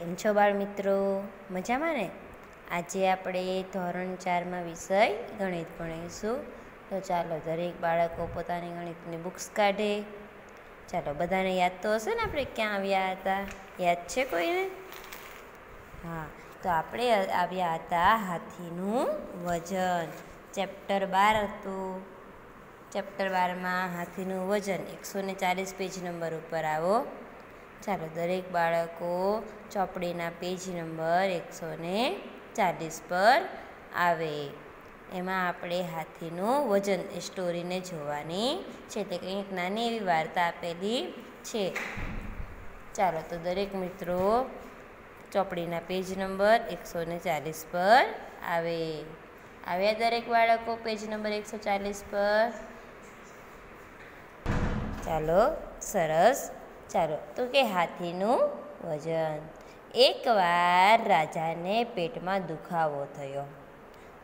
કેમ છો બાળ મિત્રો મજામાં ને? આજે આપણે ધોરણ ચારમાં વિષય ગણિત ભણીશું. તો ચાલો દરેક બાળકો પોતાની ગણિતની બુક્સ કાઢે. ચાલો, બધાને યાદ તો હશે ને આપણે ક્યાં આવ્યા હતા? યાદ છે કોઈને? હા, તો આપણે આવ્યા હતા હાથીનું વજન. ચેપ્ટર બાર હતું. ચેપ્ટર બારમાં હાથીનું વજન એકસો ને ચાલીસ પેજ નંબર ઉપર આવો. ચાલો દરેક બાળકો ચોપડીના પેજ નંબર એકસો ને ચાલીસ પર આવે. એમાં આપણે હાથીનું વજન એ સ્ટોરીને જોવાની છે. તે કંઈક નાની એવી વાર્તા આપેલી છે. ચાલો તો દરેક મિત્રો ચોપડીના પેજ નંબર એકસો ને ચાલીસ પર આવે. આવ્યા દરેક બાળકો પેજ નંબર એકસો ચાલીસ પર? ચાલો, સરસ. ચાલો. તો કે હાથીનું વજન. એકવાર રાજાને પેટમાં દુખાવો થયો.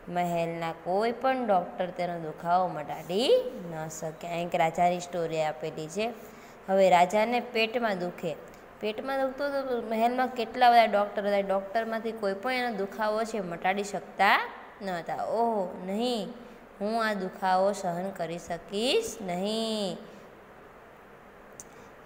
મહેલના કોઈ પણ ડૉક્ટર તેનો દુખાવો મટાડી ન શકે. અહીં રાજાની સ્ટોરી આપેલી છે. હવે રાજાને પેટમાં દુખે. પેટમાં દુખતો તો મહેલમાં કેટલા બધા ડૉક્ટર હતા. ડૉક્ટરમાંથી કોઈ પણ એનો દુખાવો છે મટાડી શકતા ન હતા ઓહો, નહીં. હું આ દુખાવો સહન કરી શકીશ નહીં.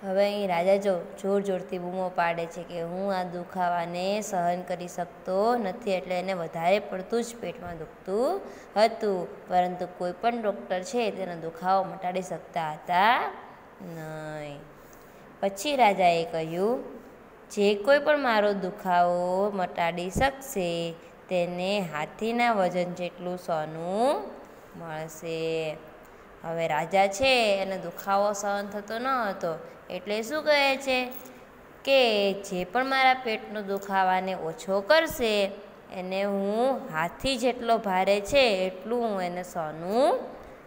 હવે અહીં રાજા જો જોર જોરથી બૂમો પાડે છે કે હું આ દુખાવાને સહન કરી શકતો નથી એટલે એને વધારે પડતું જ પેટમાં દુખતું હતું. પરંતુ કોઈ પણ ડૉક્ટર છે તેનો દુખાવો મટાડી શકતા હતા નહીં. પછી રાજાએ કહ્યું, જે કોઈ પણ મારો દુખાવો મટાડી શકશે, તેને હાથીના વજન જેટલું સોનું મળશે. હવે રાજા છે એને દુખાવો સહન થતો ન હતો, એટલે શું કહે છે? કે જે પણ મારા પેટનો દુખાવાને ઓછો કરશે, એને હું હાથી જેટલો ભારે છે એટલું હું એને સોનું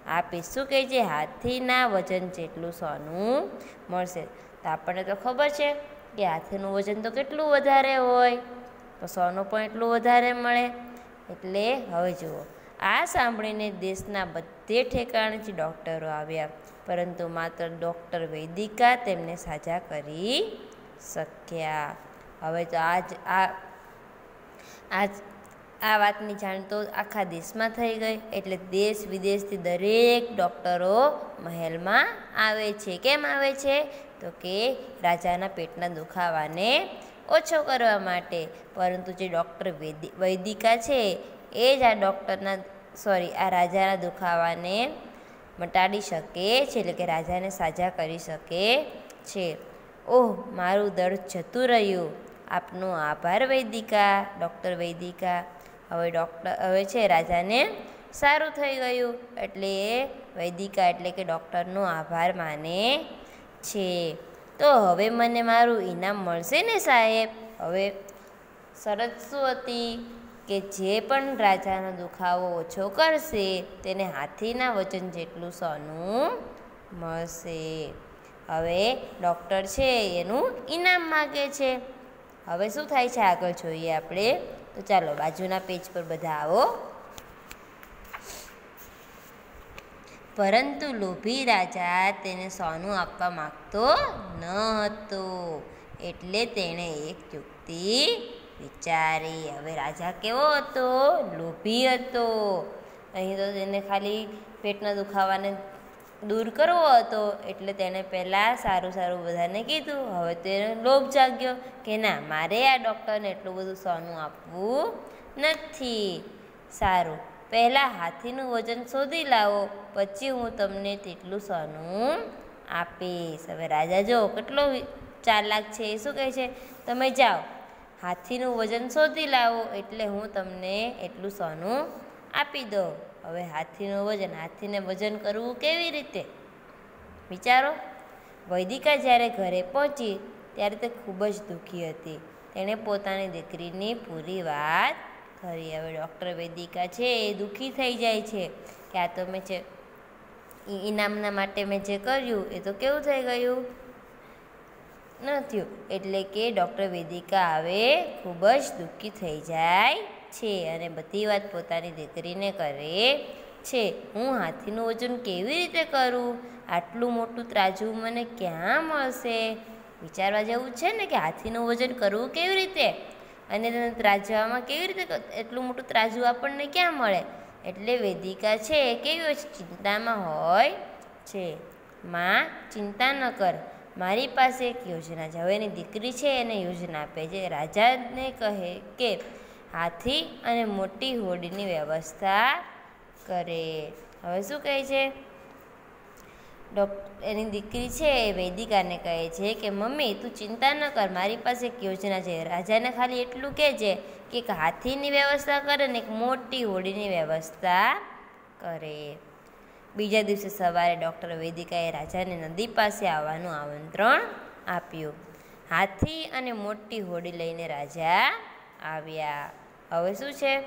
આપીશ. શું કહે છે? હાથીના વજન જેટલું સોનું મળશે. તો આપણને તો ખબર છે કે હાથીનું વજન તો કેટલું વધારે હોય, તો સોનું પણ એટલું વધારે મળે. એટલે હવે જુઓ આ સાંભળીને દેશના બધે ઠેકાણેથી ડૉક્ટરો આવ્યા, પરંતુ માત્ર ડૉક્ટર વૈદિકા તેમને સાજા કરી શક્યા. હવે તો આજ આ આજ આ વાતની જાણ તો આખા દેશમાં થઈ ગઈ, એટલે દેશ વિદેશથી દરેક ડૉક્ટરો મહેલમાં આવે છે. કેમ આવે છે? તો કે રાજાના પેટના દુખાવાને ઓછો કરવા માટે. પરંતુ જે ડૉક્ટર વૈદિ, વૈદિકા છે એ જ આ ડૉક્ટરના, સોરી, આ રાજાના દુખાવાને મટાડી શકે છે, એટલે કે રાજાને સાજા કરી શકે છે. ઓહ, મારું દર્દ જતું રહ્યું. આપનો આભાર વૈદિકા, ડૉક્ટર વૈદિકા. હવે ડૉક્ટર, હવે છે, રાજાને સારું થઈ ગયું. એટલે વૈદિકા એટલે કે ડૉક્ટરનો આભાર માને છે. તો હવે મને મારું ઇનામ મળશે ને સાહેબ? હવે શરત શું હતી કે જે પણ રાજાનો દુખાવો ઓછો કરશે, તેને હાથીના વજન જેટલું સોનું મળશે. હવે ડૉક્ટર છે, એનું ઇનામ માગે છે. હવે શું થાય છે, આગળ જોઈએ આપણે. તો ચાલો, બાજુના પેજ પર બધા આવો. પરંતુ લોભી રાજા તેને સોનું આપવા માગતો ન હતો. એટલે તેણે એક યુક્તિ વિચારી હવે રાજા કેવો હતો? લોભી હતો. અહીં તો તેને ખાલી પેટના દુખાવાને દૂર કરવો હતો. એટલે તેણે પહેલાં સારું સારું બધાને કીધું. હવે તેને લોભ જાગ્યો કે ના, મારે આ ડૉક્ટરને એટલું બધું સોનું આપવું નથી. સારું, પહેલાં હાથીનું વજન શોધી લાવો. પછી હું તમને તેટલું સોનું આપીશ. હવે રાજા જો કેટલો ચાલાક છે, એ શું કહે છે? તમે જાઓ. હાથીનું વજન શોધી લાવો એટલે હું તમને એટલું સોનું આપી દઉં. હવે હાથીનું વજન, હાથીને વજન કરવું કેવી રીતે? વિચારો. વૈદિકા જ્યારે ઘરે પહોંચી, ત્યારે તે ખૂબ જ દુઃખી હતી. તેણે પોતાની દીકરીની પૂરી વાત કરી. હવે ડૉક્ટર વૈદિકા છે એ દુઃખી થઈ જાય છે કે આ તો મેં જે ઇનામના માટે મેં જે કર્યું, એ તો કેવું થઈ ગયું? ન થયું એટલે કે ડૉક્ટર વેદિકા આવે ખૂબ જ દુઃખી થઈ જાય છે અને બધી વાત પોતાની દીકરીને કરે છે. હું હાથીનું વજન કેવી રીતે કરું? આટલું મોટું ત્રાજવું મને ક્યાં મળશે? વિચારવા જેવું છે ને કે હાથીનું વજન કરવું કેવી રીતે? અને તેને ત્રાજવામાં કેવી રીતે એટલું મોટું ત્રાજુ આપણને ક્યાં મળે? એટલે વેદિકા છે કેવી ચિંતામાં હોય છે. માં ચિંતા ન કર. મારી પાસે એક યોજના છે. હવે એની દીકરી છે, એને યોજના આપે છે. રાજાને કહે કે હાથી અને મોટી હોડીની વ્યવસ્થા કરે. હવે શું કહે છે? ડૉક્ટર એની દીકરી છે એ વૈદિકાને કહે છે કે, મમ્મી, તું ચિંતા ન કર, મારી પાસે એક યોજના છે. રાજાને ખાલી એટલું કહેજે કે એક હાથીની વ્યવસ્થા કરે ને એક મોટી હોડીની વ્યવસ્થા કરે. બીજા દિવસે સવારે ડૉક્ટર વેદિકાએ રાજાને નદી પાસે આવવાનું આમંત્રણ આપ્યું. હાથી અને મોટી હોડી લઈને રાજા આવ્યા. હવે શું છે?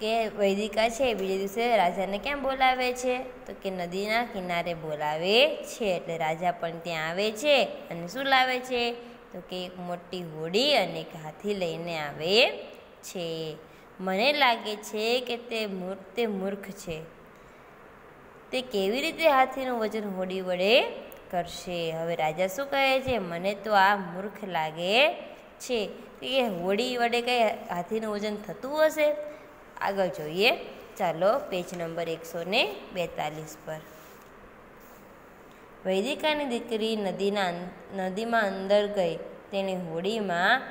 કે વૈદિકા છે બીજે દિવસે રાજાને ક્યાં બોલાવે છે? તો કે નદીના કિનારે બોલાવે છે. એટલે રાજા પણ ત્યાં આવે છે અને શું લાવે છે? તો કે એક મોટી હોડી અને એક હાથી લઈને આવે છે. મને લાગે છે કે તે તે મૂર્ખ છે. તે કેવી રીતે હાથીનું વજન હોડી વડે કરશે? હવે રાજા શું કહે છે? મને તો આ મૂર્ખ લાગે છે કે હોડી વડે કંઈ હાથીનું વજન થતું હશે? આગળ જોઈએ. ચાલો, પેજ નંબર એકસો ને બેતાલીસ પર. વૈદિકાની દીકરી નદીના નદીમાં અંદર ગઈ. તેણે હોડીમાં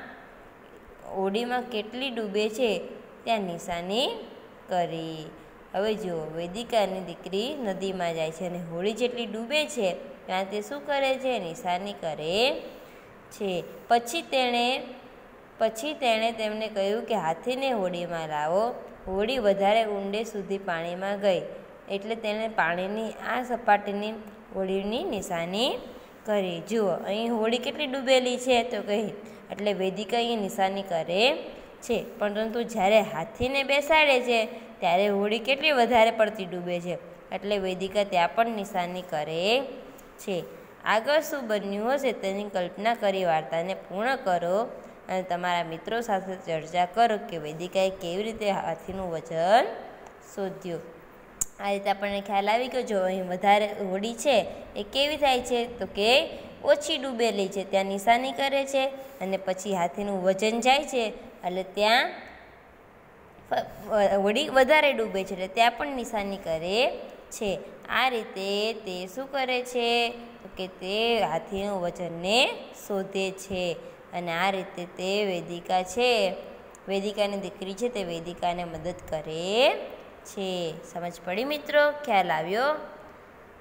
હોડીમાં કેટલી ડૂબે છે? ત્યાં નિશાની કરી. હવે જુઓ વેદિકાની દીકરી નદીમાં જાય છે અને હોળી જેટલી ડૂબે છે, ત્યાં તે શું કરે છે? નિશાની કરે છે. પછી તેણે પછી તેણે તેમને કહ્યું કે હાથીને હોડીમાં લાવો. હોળી વધારે ઊંડે સુધી પાણીમાં ગઈ. એટલે તેણે પાણીની, આ સપાટીની હોળીની નિશાની કરી. જુઓ, અહીં હોળી કેટલી ડૂબેલી છે તો કહી. એટલે વેદિકા અહીં નિશાની કરે છે. પરંતુ જ્યારે હાથીને બેસાડે છે, ત્યારે હોડી કેટલી વધારે પડતી ડૂબે છે. એટલે વેદિકા ત્યાં પણ નિશાની કરે છે. આગળ શું બન્યું હશે તેની કલ્પના કરી વાર્તાને પૂર્ણ કરો અને તમારા મિત્રો સાથે ચર્ચા કરો કે વેદિકાએ કેવી રીતે હાથીનું વજન શોધ્યું. આ રીતે આપણને ખ્યાલ આવી ગયો, જો અહીં વધારે હોડી છે, એ કેવી થાય છે? તો કે ઓછી ડૂબેલી છે, ત્યાં નિશાની કરે છે અને પછી હાથીનું વજન જાય છે. એટલે ત્યાં હોડી વધારે ડૂબે છે, એટલે ત્યાં પણ નિશાની કરે છે. આ રીતે તે શું કરે છે? કે તે હાથીનું વજનને શોધે છે. અને આ રીતે તે વેદિકા છે, વેદિકાની દીકરી છે, તે વેદિકાને મદદ કરે છે. સમજ પડી મિત્રો? ખ્યાલ આવ્યો?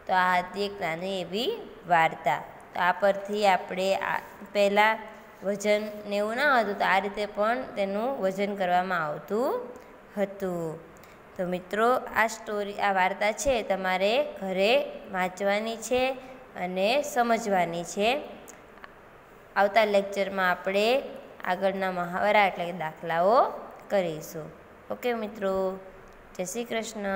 તો આ હતી એક નાની એવી વાર્તા. તો આ પરથી આપણે આ પહેલાં વજન ને એવું ના હતું તો આ રીતે પણ તેનું વજન કરવામાં આવતું હતું. તો મિત્રો, આ સ્ટોરી આ વાર્તા છે તમારે ઘરે વાંચવાની છે અને સમજવાની છે. આવતા લેક્ચરમાં આપણે આગળના મહાવરા એટલે કે દાખલાઓ કરીશું. ઓકે મિત્રો, જય શ્રી કૃષ્ણ.